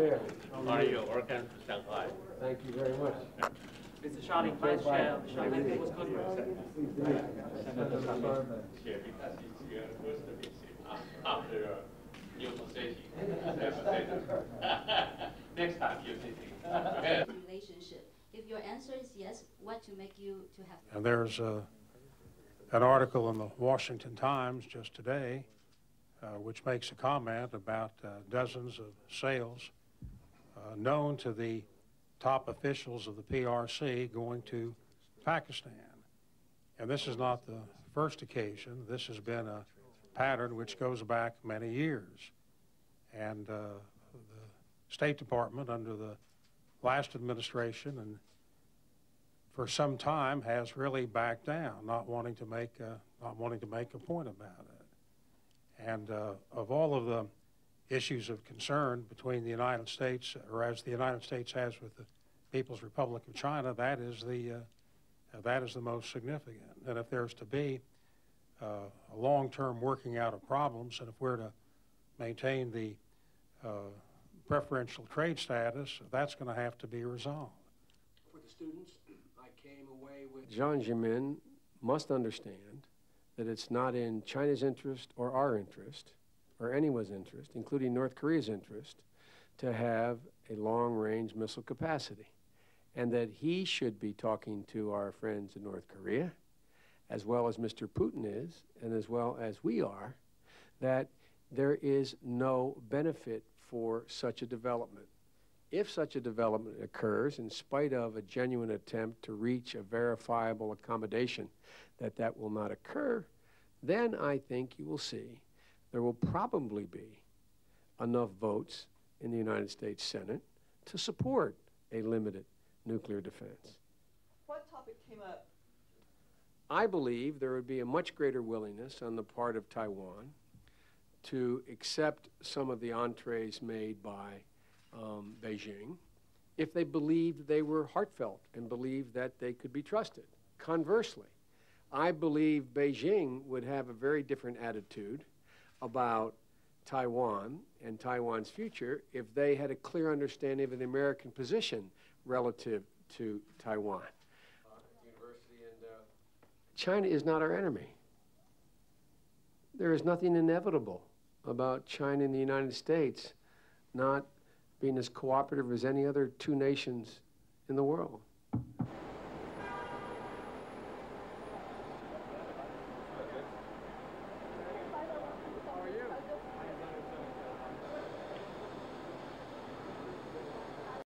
Mayor, How are you? Welcome to Shanghai. thank you very much. Mr. Because it's your first visit uh, after your. Next time you're visit. relationship? If your answer is yes, what to make you to have And there's uh, an article in the Washington Times just today uh, which makes a comment about uh, dozens of sales uh, known to the top officials of the PRC going to Pakistan. And this is not the first occasion. This has been a pattern which goes back many years. And uh, the State Department under the last administration and for some time has really backed down, not wanting to make a, not wanting to make a point about it. And uh, of all of the issues of concern between the United States, or as the United States has with the People's Republic of China, that is the uh, uh, that is the most significant. And if there's to be uh, a long-term working out of problems, and if we're to maintain the uh, preferential trade status, that's going to have to be resolved. For the students, I came away with. Jiang Zemin must understand that it's not in China's interest or our interest, or anyone's interest, including North Korea's interest, to have a long-range missile capacity. And that he should be talking to our friends in North Korea, as well as Mr. Putin is, and as well as we are, that there is no benefit for such a development. If such a development occurs, in spite of a genuine attempt to reach a verifiable accommodation, that that will not occur, then I think you will see there will probably be enough votes in the United States Senate to support a limited nuclear defense. What topic came up? I believe there would be a much greater willingness on the part of Taiwan to accept some of the entrees made by um, Beijing if they believed they were heartfelt and believed that they could be trusted. Conversely, I believe Beijing would have a very different attitude about Taiwan and Taiwan's future if they had a clear understanding of the American position relative to Taiwan. China is not our enemy. There is nothing inevitable about China and the United States not being as cooperative as any other two nations in the world.